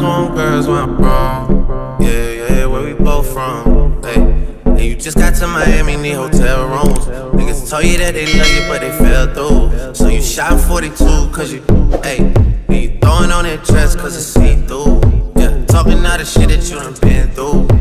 girls wrong. Yeah, yeah, where we both from. Hey, and you just got to Miami, need hotel rooms. Niggas told you that they love you, but they fell through. So you shot 42, cause you, hey, and you throwing on that dress, cause it's see through. Yeah, talking all the shit that you done been through.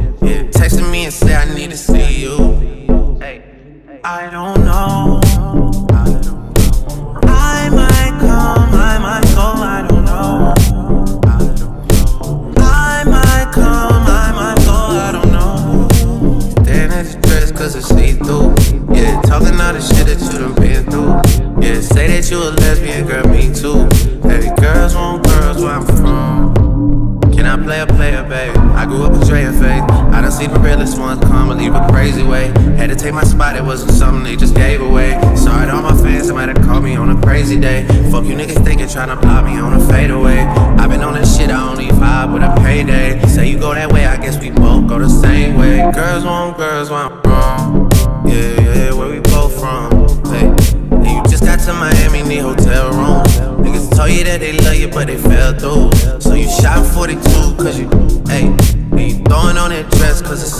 You a lesbian, girl, me too. Hey, girls want girls where I'm from. Can I play a player, babe? I grew up and Faith. I done see the realest ones come and leave a crazy way. Had to take my spot, it wasn't something they just gave away. Sorry to all my fans that might have called me on a crazy day. Fuck you niggas thinking tryna block me on a fadeaway. i been on this shit, I only vibe with a payday. Say you go that way, I guess we both go the same way. Girls want girls, where I'm from. Yeah, yeah, where we both from. Miami, need hotel rooms. Niggas told you that they love you, but they fell through. So you shot 42, cause you, hey, and you throwing on that dress, cause it's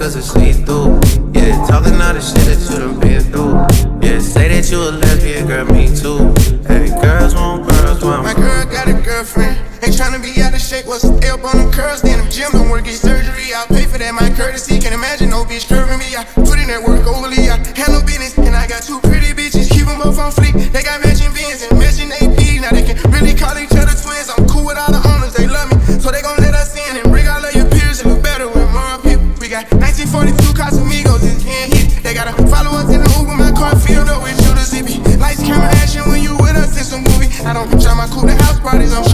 cause it's through. Yeah, talking all the shit that you done been through. Yeah, say that you a lesbian, girl, me too. Hey, girls want girls, I'm My girl got a girlfriend. Ain't tryna be out of shape. What's up on them curls? Then them gym don't work, get surgery. I'll pay for that, my courtesy. Can't imagine no bitch curving me. I put in that work overly. I handle business. And I got two pretty bitches. Keep them both on fleek. They got matching bins and 42 Casamigos is in hit. They gotta follow us in the Uber, my car filled up with shooters. It be lights, camera, action when you with us in some movie. I don't try my cool The house parties, I'm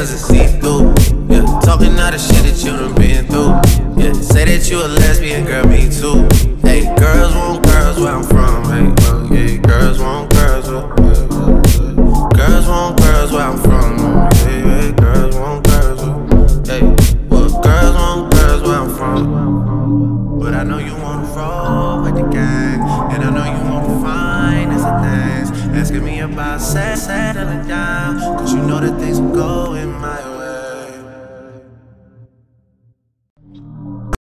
cause it's see through. Yeah, talking all the shit that you done been through. Yeah, say that you a lesbian, girl, me too. Hey, girls want girls where I'm from. Hey, well, yeah, girls want girls where. Girls want girls where I'm from. Hey, hey, girls want girls. Hey, well, girls want girls where I'm from. But I know you wanna roll with the gang, and I know you wanna find us things. Asking me about set- settling down, cause you know that things will go in my